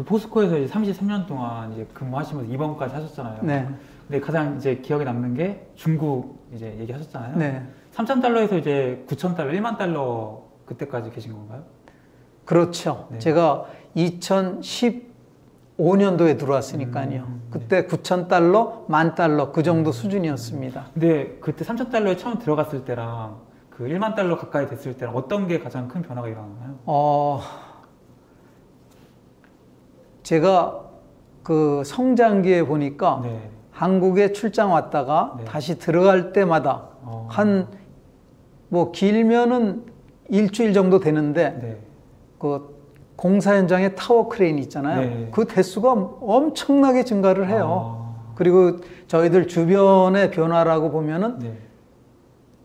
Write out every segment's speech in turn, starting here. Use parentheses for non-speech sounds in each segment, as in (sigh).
그 포스코에서 이제 33년 동안 이제 근무하시면서 입원까지 하셨잖아요. 네. 근데 가장 이제 기억에 남는 게 중국 이제 얘기하셨잖아요. 네. 3천 달러에서 이제 9천 달러, 1만 달러 그때까지 계신 건가요? 그렇죠. 네. 제가 2015년도에 들어왔으니까요. 음, 그때 9천 달러, 만 달러 그 정도 수준이었습니다. 근데 그때 3천 달러에 처음 들어갔을 때랑 그 1만 달러 가까이 됐을 때랑 어떤 게 가장 큰 변화가 일어났나요? 어, 제가 그 성장기에 보니까 네. 한국에 출장 왔다가 네. 다시 들어갈 때마다 어. 한뭐 길면은 일주일 정도 되는데 네. 그 공사 현장에 타워 크레인 있잖아요. 네. 그 대수가 엄청나게 증가를 해요. 아. 그리고 저희들 주변의 변화라고 보면은 네.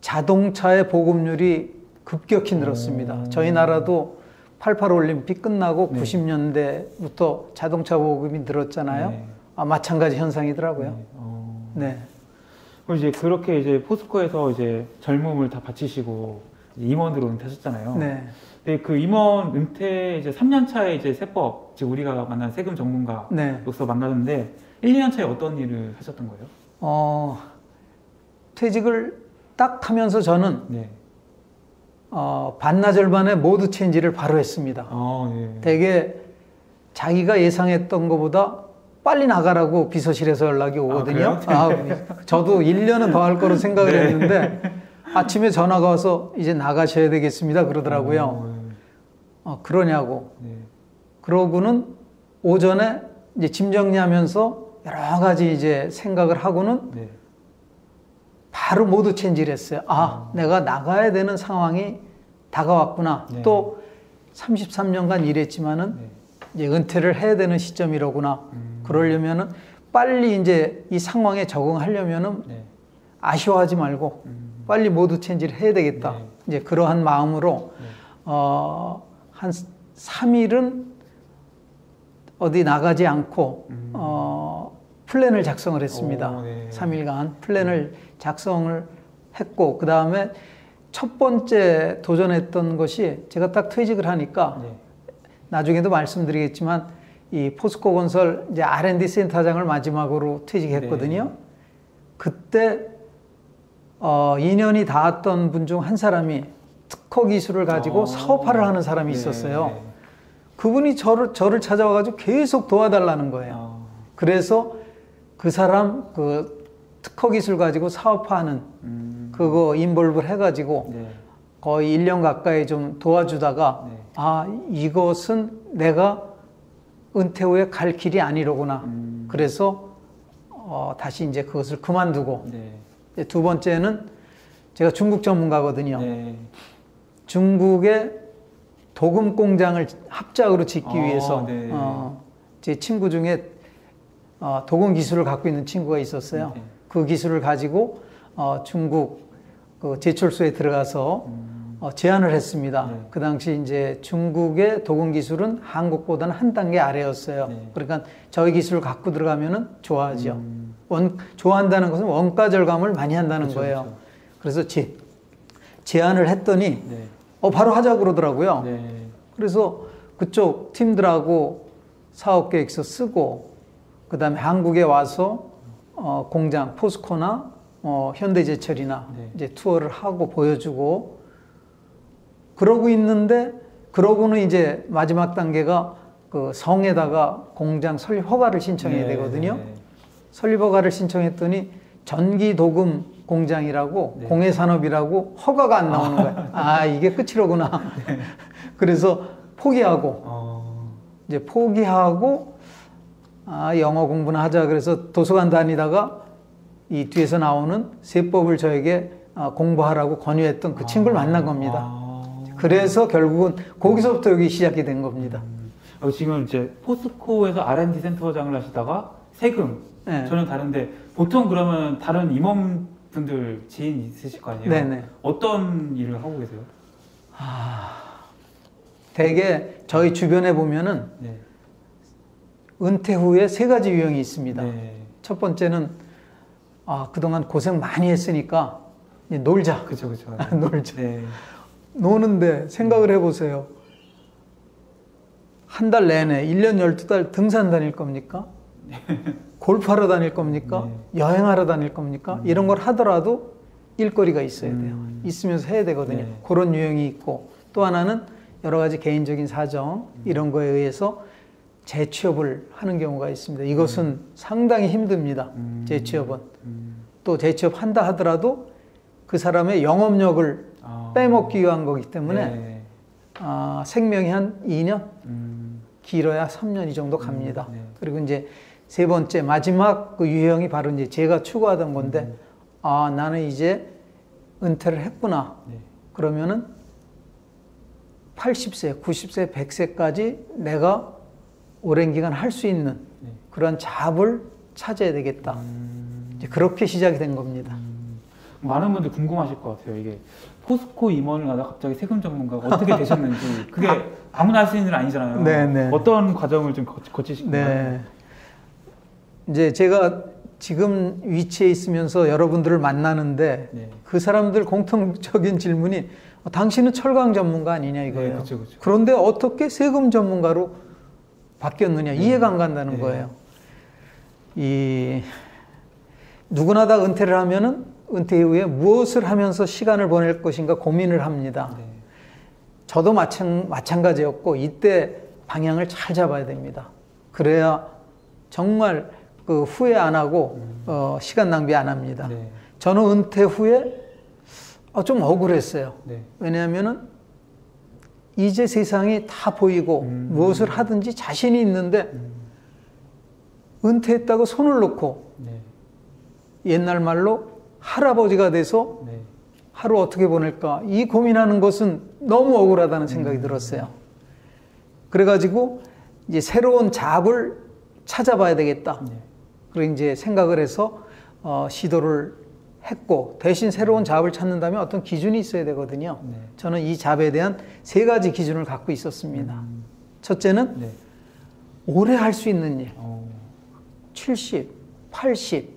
자동차의 보급률이 급격히 늘었습니다. 오. 저희 나라도 88 올림픽 끝나고 네. 90년대부터 자동차 보급이 늘었잖아요. 네. 아, 마찬가지 현상이더라고요. 네. 어. 네. 그럼 이제 그렇게 이제 포스코에서 이제 젊음을 다 바치시고 임원으로 은퇴하셨잖아요. 네. 근데 그 임원 은퇴 이제 3년 차에 이제 세법, 즉 우리가 만난 세금 전문가로서 네. 만나는데 1, 2년 차에 어떤 일을 하셨던 거예요? 어, 퇴직을 딱 하면서 저는 네. 어, 반나절 만에 모두 체인지를 바로 했습니다. 아, 네. 되게 자기가 예상했던 것보다 빨리 나가라고 비서실에서 연락이 오거든요. 그래요? 아, 저도 1년은 더 할 거로 생각을 네. 했는데 아침에 전화가 와서 이제 나가셔야 되겠습니다. 그러더라고요. 어, 어, 그러냐고. 네. 그러고는 오전에 이제 짐 정리하면서 여러 가지 이제 생각을 하고는 네. 바로 모두 체인지를 했어요. 아, 내가 나가야 되는 상황이 다가왔구나. 네. 또 33년간 일했지만은 네. 이제 은퇴를 해야 되는 시점이로구나. 음. 그러려면은 빨리 이제 이 상황에 적응하려면은 네. 아쉬워하지 말고 음. 빨리 모두 체인지를 해야 되겠다. 네. 이제 그러한 마음으로 네. 어, 한 3일은 어디 나가지 않고 음. 어, 플랜을 작성을 했습니다. 오, 네. 3일간 플랜을 작성을 했고 그 다음에 첫 번째 도전했던 것이 제가 딱 퇴직을 하니까 네. 나중에도 말씀드리겠지만 이 포스코 건설 이제 R&D 센터장을 마지막으로 퇴직했거든요. 네. 그때 어 인연이 닿았던 분 중 한 사람이 특허 기술을 가지고 어. 사업화를 하는 사람이 네. 있었어요. 그분이 저를 저를 찾아와가지고 계속 도와달라는 거예요. 아, 그래서 그 사람 그 특허 기술 가지고 사업화하는 음. 그거 인볼브를 해가지고 네. 거의 1년 가까이 좀 도와주다가 네. 아 이것은 내가 은퇴 후에 갈 길이 아니로구나. 음. 그래서 어, 다시 이제 그것을 그만두고 네. 두 번째는 제가 중국 전문가거든요. 네. 중국의 도금 공장을 합작으로 짓기 아, 위해서 네. 어, 제 친구 중에 어, 도금 기술을 갖고 있는 친구가 있었어요. 네. 그 기술을 가지고 어, 중국 그 제철소에 들어가서 음. 어, 제안을 했습니다. 네. 그 당시 이제 중국의 도금 기술은 한국보다는 한 단계 아래였어요. 네. 그러니까 저희 기술을 갖고 들어가면은 좋아하죠. 음. 원, 좋아한다는 것은 원가 절감을 많이 한다는 그쵸, 거예요. 그쵸. 그래서 제, 제안을 했더니 네. 어, 바로 하자 그러더라고요. 네. 그래서 그쪽 팀들하고 사업 계획서 쓰고, 그 다음에 한국에 와서 어, 공장, 포스코나 어, 현대제철이나 네. 이제 투어를 하고 보여주고, 그러고 있는데, 그러고는 이제 마지막 단계가 그 성에다가 공장 설립 허가를 신청해야 네, 되거든요. 네, 네. 설립 허가를 신청했더니 전기 도금 공장이라고 네. 공해 산업이라고 허가가 안 나오는 거야. 아 이게 끝이로구나. (laughs) 그래서 포기하고 어. 이제 포기하고 아 영어 공부나 하자 그래서 도서관 다니다가 이 뒤에서 나오는 세법을 저에게 아, 공부하라고 권유했던 그 친구를 만난 겁니다. 아. 그래서 결국은 거기서부터 여기 시작이 된 겁니다. 어, 지금 이제 포스코에서 R&D 센터장을 하시다가 세금 네. 전혀 다른데 보통 그러면 다른 임원분들 지인 있으실 거 아니에요? 네네. 어떤 일을 하고 계세요? 대개 저희 주변에 보면은 네. 은퇴 후에 세 가지 유형이 있습니다. 네. 첫 번째는 아, 그동안 고생 많이 했으니까 놀자. 그죠, 그죠. (laughs) 놀자. 네. 노는데 생각을 해보세요. 한 달 내내 1년 12달 등산 다닐 겁니까? (laughs) 골프하러 다닐 겁니까? 여행하러 다닐 겁니까? 이런 걸 하더라도 일거리가 있어야 돼요. 음. 있으면서 해야 되거든요. 네. 그런 유형이 있고 또 하나는 여러 가지 개인적인 사정 이런 거에 의해서 재취업을 하는 경우가 있습니다. 이것은 상당히 힘듭니다. 음. 재취업은. 음. 또 재취업 한다 하더라도 그 사람의 영업력을 아. 빼먹기 위한 거기 때문에 네. 아, 생명이 한 2년, 음. 길어야 3년 이 정도 갑니다. 음, 네. 그리고 이제 세 번째 마지막 그 유형이 바로 이제 제가 추구하던 건데 음. 아 나는 이제 은퇴를 했구나. 네. 그러면은 80세, 90세, 100세까지 내가 오랜 기간 할 수 있는 네. 그런 잡을 찾아야 되겠다. 음. 이제 그렇게 시작이 된 겁니다. 많은 분들 궁금하실 것 같아요. 이게 포스코 임원을 하다 갑자기 세금 전문가가 어떻게 (laughs) 되셨는지 그게 아무나 할 수 있는 일 아니잖아요. 네, 네. 어떤 과정을 좀 거- 거치신 건가요? 네. 이제 제가 지금 위치에 있으면서 여러분들을 만나는데 네. 그 사람들 공통적인 질문이 어, 당신은 철강 전문가 아니냐 이거예요. 네, 그쵸, 그쵸. 그런데 어떻게 세금 전문가로 바뀌었느냐 이해가 안 간다는 네. 거예요. 이 누구나 다 은퇴를 하면은 은퇴 이후에 무엇을 하면서 시간을 보낼 것인가 고민을 합니다. 네. 저도 마찬, 마찬가지였고 이때 방향을 잘 잡아야 됩니다. 그래야 정말 그 후회 안 하고 어, 시간 낭비 안 합니다. 네. 저는 은퇴 후에 어, 좀 억울했어요. 네. 왜냐하면은 이제 세상이 다 보이고 음. 무엇을 하든지 자신이 있는데 은퇴했다고 손을 놓고 네. 옛날 말로 할아버지가 돼서 네. 하루 어떻게 보낼까 이 고민하는 것은 너무 억울하다는 생각이 들었어요. 그래가지고 이제 새로운 잡을 찾아봐야 되겠다. 네. 그리고 이제 생각을 해서 어, 시도를 했고 대신 새로운 잡을 찾는다면 어떤 기준이 있어야 되거든요. 네. 저는 이 잡에 대한 세 가지 기준을 갖고 있었습니다. 음. 첫째는 네. 오래 할 수 있는 일, 어. 70, 80,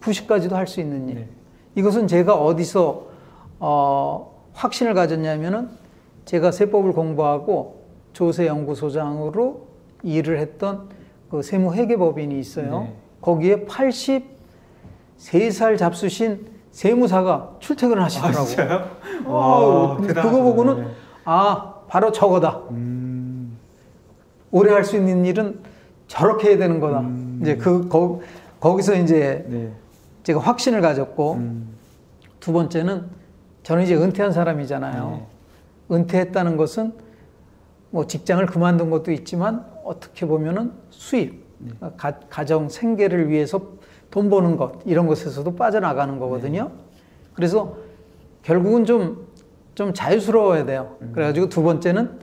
90까지도 할 수 있는 일. 네. 이것은 제가 어디서 어, 확신을 가졌냐면은 제가 세법을 공부하고 조세 연구소장으로 일을 했던 그 세무회계법인이 있어요. 네. 거기에 83살 잡수신 세무사가 출퇴근을 하시더라고요. 아, 진짜요? 어, 와, 그거. 보고는 아 바로 저거다. 음. 오래 할 수 있는 일은 저렇게 해야 되는 거다. 음. 이제 그 거, 거기서 이제 네. 제가 확신을 가졌고 음. 두 번째는 저는 이제 은퇴한 사람이잖아요. 네. 은퇴했다는 것은 뭐 직장을 그만둔 것도 있지만 어떻게 보면은 수입, 네. 가, 가정 생계를 위해서 돈 버는 것 이런 것에서도 빠져나가는 거거든요. 네. 그래서 결국은 좀, 좀 자유스러워야 돼요. 음. 그래가지고 두 번째는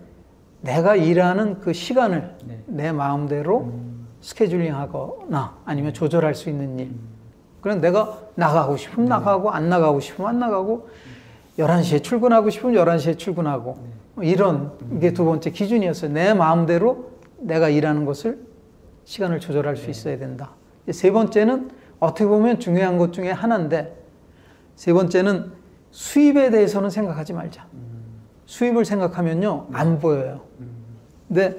내가 일하는 그 시간을 네. 내 마음대로 음. 스케줄링 하거나 아니면 조절할 수 있는 일. 그럼 내가 나가고 싶으면 나가고 안 나가고 싶으면 안 나가고 11시에 출근하고 싶으면 11시에 출근하고 이런 이게 두 번째 기준이었어요. 내 마음대로 내가 일하는 것을 시간을 조절할 수 있어야 된다. 세 번째는 어떻게 보면 중요한 것 중에 하나인데 세 번째는 수입에 대해서는 생각하지 말자. 수입을 생각하면요 안 보여요. 근데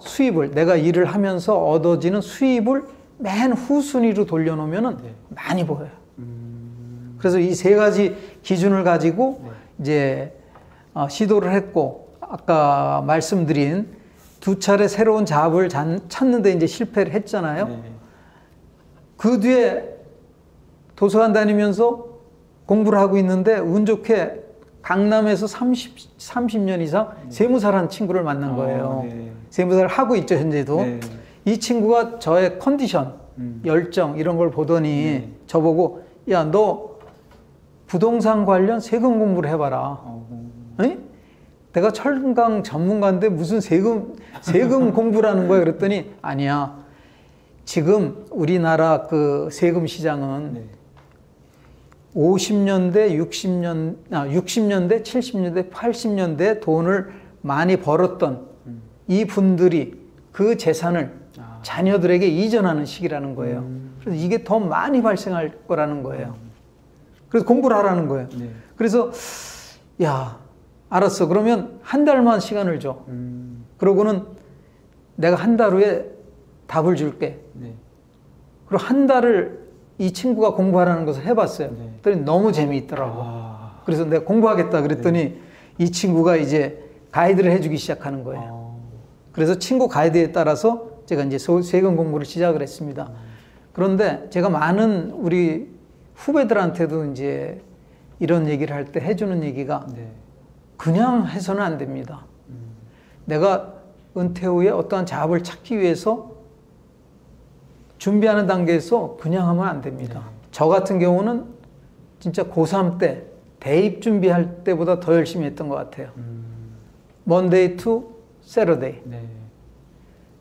수입을 내가 일을 하면서 얻어지는 수입을 맨 후 순위로 돌려놓으면은 네. 많이 보여요. 음. 그래서 이 세 가지 기준을 가지고 네. 이제 어, 시도를 했고 아까 말씀드린 두 차례 새로운 잡을 잔- 찾는데 이제 실패를 했잖아요. 네. 그 뒤에 도서관 다니면서 공부를 하고 있는데 운 좋게 강남에서 30, 30년 이상 세무사라는 친구를 만난 어, 거예요. 네. 세무사를 하고 있죠, 현재도. 네. 이 친구가 저의 컨디션, 음. 열정 이런 걸 보더니 네. 저보고 야, 너 부동산 관련 세금 공부를 해봐라. 어. 에? 내가 철강 전문가인데 무슨 세금 세금 (laughs) 공부라는 거야 그랬더니 아니야. 지금 우리나라 그 세금 시장은 네. 50년대, 60년, 아, 60년대, 70년대, 80년대 돈을 많이 벌었던 음. 이 분들이 그 재산을 아. 자녀들에게 이전하는 시기라는 거예요. 음. 그래서 이게 더 많이 발생할 거라는 거예요. 그래서 공부를 하라는 거예요. 네. 그래서 야 알았어. 그러면 한 달만 시간을 줘. 음. 그러고는 내가 한 달 후에 답을 줄게. 네. 그리고 한 달을 이 친구가 공부하라는 것을 해봤어요. 네. 그랬더니 너무 재미있더라고. 아. 그래서 내가 공부하겠다 그랬더니 네. 이 친구가 이제 가이드를 해주기 시작하는 거예요. 어. 그래서 친구 가이드에 따라서 제가 이제 소- 세금 공부를 시작을 했습니다. 그런데 제가 많은 우리 후배들한테도 이제 이런 얘기를 할 때 해주는 얘기가 네. 그냥 해서는 안 됩니다. 음. 내가 은퇴 후에 어떠한 잡을 찾기 위해서 준비하는 단계에서 그냥 하면 안 됩니다. 네. 저 같은 경우는 진짜 고3 때 대입 준비할 때보다 더 열심히 했던 것 같아요. 음. Monday to Saturday, 네.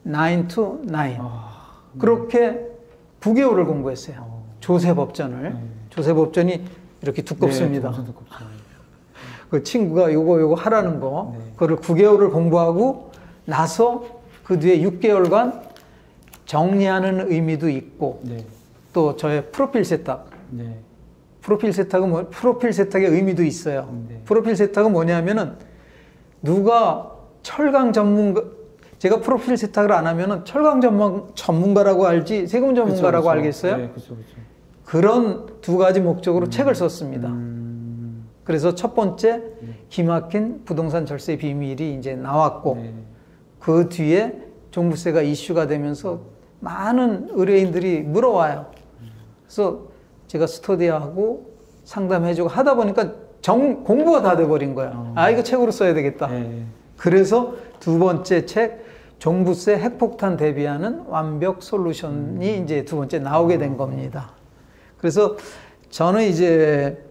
9 to 9. 아. 그렇게 9개월을 공부했어요. 어. 조세 법전을. 네. 조세 법전이 이렇게 두껍습니다. 네, 엄청 두껍죠. 그 친구가 요거 요거 하라는 거 네. 그거를 9개월을 공부하고 나서 그 뒤에 6개월간 정리하는 의미도 있고 네. 또 저의 프로필 세탁 네. 프로필 세탁은 뭐 프로필 세탁의 의미도 있어요. 네. 프로필 세탁은 뭐냐면은 누가 철강 전문가 제가 프로필 세탁을 안 하면은 철강 전문 전문가라고 알지 세금 전문가라고 그쵸, 그쵸. 알겠어요? 네, 그렇죠. 그런 두 가지 목적으로 책을 썼습니다. 음. 그래서 첫 번째 네. 기막힌 부동산 절세 비밀이 이제 나왔고 네. 그 뒤에 종부세가 이슈가 되면서 많은 의뢰인들이 물어와요. 그래서 제가 스터디하고 상담해주고 하다 보니까 정, 공부가 다 돼버린 거야. 어. 아, 이거 책으로 써야 되겠다. 네. 그래서 두 번째 책, 종부세 핵폭탄 대비하는 완벽 솔루션이 이제 두 번째 나오게 된 겁니다. 그래서 저는 이제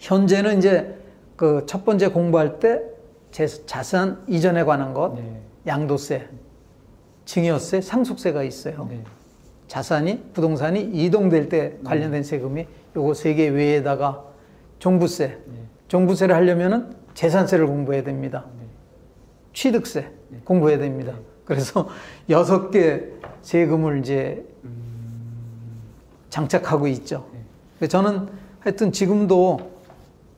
현재는 이제 그 첫 번째 공부할 때 제 자산 이전에 관한 것, 네. 양도세, 증여세, 상속세가 있어요. 네. 자산이 부동산이 이동될 때 관련된 세금이 요거 세 개 외에다가 종부세, 네. 종부세를 하려면은 재산세를 공부해야 됩니다. 네. 취득세 네. 공부해야 됩니다. 그래서 (laughs) 여섯 개 세금을 이제 장착하고 있죠. 네. 저는 하여튼 지금도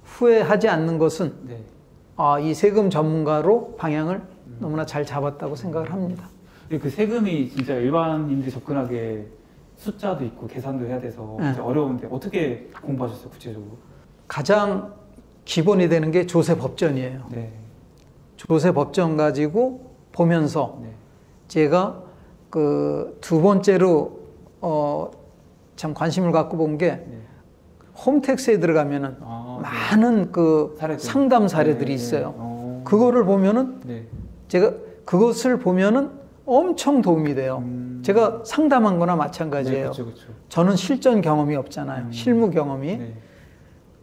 후회하지 않는 것은 네. 아, 이 세금 전문가로 방향을 너무나 잘 잡았다고 생각을 합니다. 그 세금이 진짜 일반인들이 접근하게 숫자도 있고 계산도 해야 돼서 네. 어려운데 어떻게 공부하셨어요 구체적으로? 가장 기본이 되는 게 조세 법전이에요. 네. 조세 법전 가지고 보면서 네. 제가 그 두 번째로 어, 참 관심을 갖고 본게 네. 홈택스에 들어가면은 아, 네. 많은 그 사례들. 상담 사례들이 네, 있어요. 네. 어. 그거를 보면은 네. 제가 그것을 보면은 엄청 도움이 돼요. 음. 제가 상담한 거나 네, 마찬가지예요. 그렇죠, 그렇죠. 저는 실전 경험이 없잖아요. 음. 실무 경험이. 네.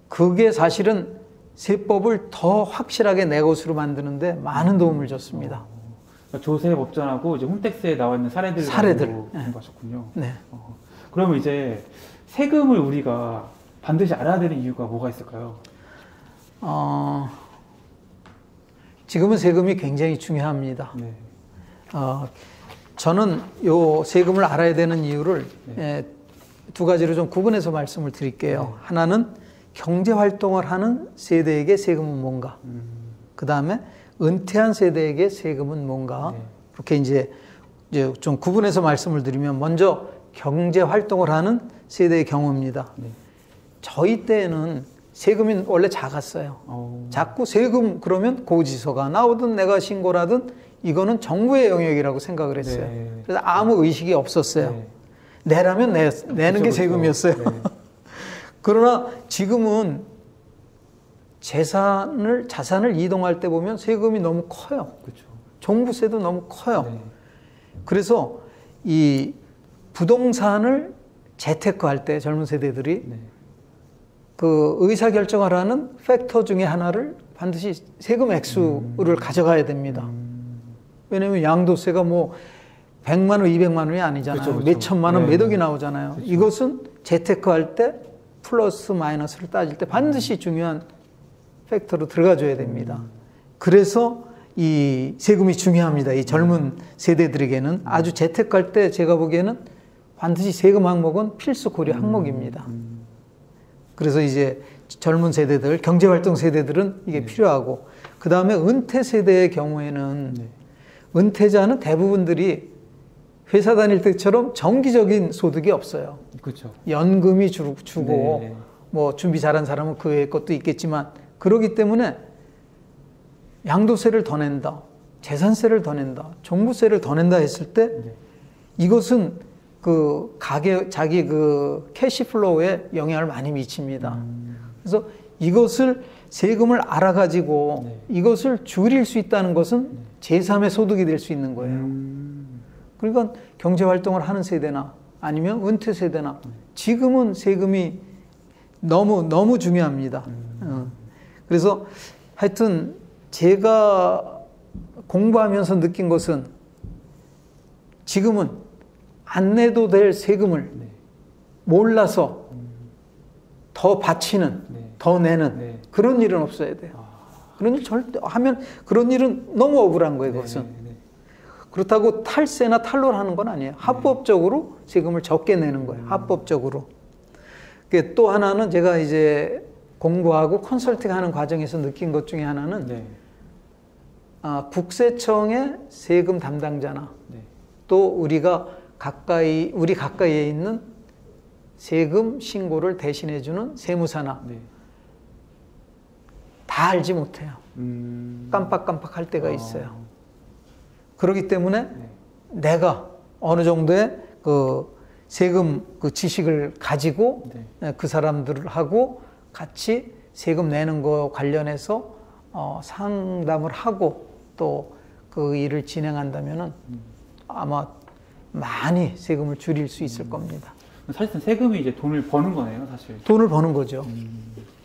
그게 사실은 세법을 더 확실하게 내 것으로 만드는데 많은 도움을 줬습니다. 그러니까 조세 법전하고 이제 홈택스에 나와 있는 사례들 사례들. 네. 공부하셨군요. 네. 어. 그러면 이제 세금을 우리가 반드시 알아야 되는 이유가 뭐가 있을까요? 어, 지금은 세금이 굉장히 중요합니다. 네. 어, 저는 요 세금을 알아야 되는 이유를 네. 에, 두 가지로 좀 구분해서 말씀을 드릴게요. 하나는 경제 활동을 하는 세대에게 세금은 뭔가, 음. 그 다음에 은퇴한 세대에게 세금은 뭔가, 네. 그렇게 이제, 이제 좀 구분해서 말씀을 드리면 먼저 경제 활동을 하는 세대의 경우입니다. 네. 저희 때는 세금이 원래 작았어요. 어. 자꾸 세금 그러면 고지서가 나오든 내가 신고라든 이거는 정부의 영역이라고 생각을 했어요. 네. 그래서 아무 의식이 없었어요. 네. 내라면 내, 내는 게 그쵸, 그쵸. 세금이었어요. 네. (laughs) 그러나 지금은 재산을 자산을 이동할 때 보면 세금이 너무 커요. 그렇죠. 종부세도 너무 커요. 네. 그래서 이 부동산을 재테크할 때 젊은 세대들이 네. 그 의사 결정을 하는 factor 중에 하나를 반드시 세금 액수를 가져가야 됩니다. 음. 왜냐하면 양도세가 뭐 100만 원, 200만 원이 아니잖아요. 그쵸, 그쵸. 몇 천만 원, 네. 몇 억이 나오잖아요. 그쵸. 이것은 재테크 할 때 플러스 마이너스를 따질 때 반드시 중요한 팩터로 들어가줘야 됩니다. 음. 그래서 이 세금이 중요합니다. 이 젊은 세대들에게는 아주 재테크 할 때 제가 보기에는 반드시 세금 항목은 필수 고려 항목입니다. 음. 그래서 이제 젊은 세대들, 경제활동 세대들은 이게 네. 필요하고, 그 다음에 은퇴 세대의 경우에는 네. 은퇴자는 대부분들이 회사 다닐 때처럼 정기적인 소득이 없어요. 그렇죠. 연금이 주, 주고 네. 뭐 준비 잘한 사람은 그 외의 것도 있겠지만 그러기 때문에 양도세를 더 낸다, 재산세를 더 낸다, 종부세를 더 낸다 했을 때 네. 이것은 그 가계 자기 그 cash flow에 영향을 많이 미칩니다. 음. 그래서 이것을 세금을 알아가지고 네. 이것을 줄일 수 있다는 것은 제3의 소득이 될 수 있는 거예요. 음. 그러니까 경제 활동을 하는 세대나 아니면 은퇴 세대나 지금은 세금이 너무 너무 중요합니다. 어. 그래서 하여튼 제가 공부하면서 느낀 것은 지금은 안 내도 될 세금을 네. 몰라서 더 바치는, 네. 더 내는 네. 그런 일은 없어야 돼요. 그런 일 절대 하면 그런 일은 너무 억울한 거예요. 그것은. 네. 네. 그렇다고 탈세나 탈로를 하는 건 아니에요. 합법적으로 세금을 적게 내는 거예요. 합법적으로. 그게 또 하나는 제가 이제 공부하고 컨설팅 하는 과정에서 느낀 것 중에 하나는 네. 아, 국세청의 세금 담당자나 네. 또 우리가 가까이 우리 가까이에 있는 세금 신고를 대신해 주는 세무사나 네. 다 알지 못해요. 음. 깜빡깜빡 할 때가 어. 있어요. 그렇기 때문에 네. 내가 어느 정도의 그 세금 그 지식을 가지고 네. 그 사람들하고 같이 세금 내는 거 관련해서 어, 상담을 하고 또 그 일을 진행한다면은 아마 많이 세금을 줄일 수 있을 겁니다. 사실상 세금이 이제 돈을 버는 거네요, 사실. 돈을 버는 거죠. 음.